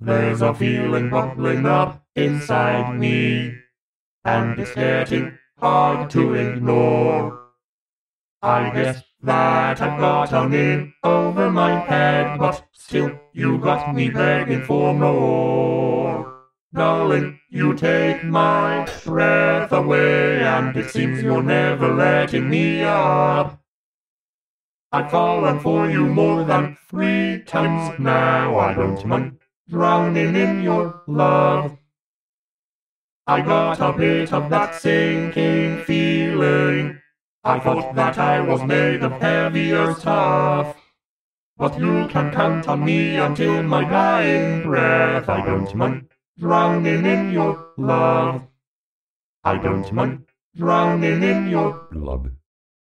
There's a feeling bubbling up inside me, and it's getting hard to ignore. I guess that I've got an in over my head, but still you got me begging for more. Darling, you take my breath away, and it seems you're never letting me up. I've fallen for you more than three times now. I don't mind drowning in your love. I got a bit of that sinking feeling. I thought that I was made of heavier stuff. But you can count on me until my dying breath. I don't mind drowning in your love. I don't mind drowning in your Blood.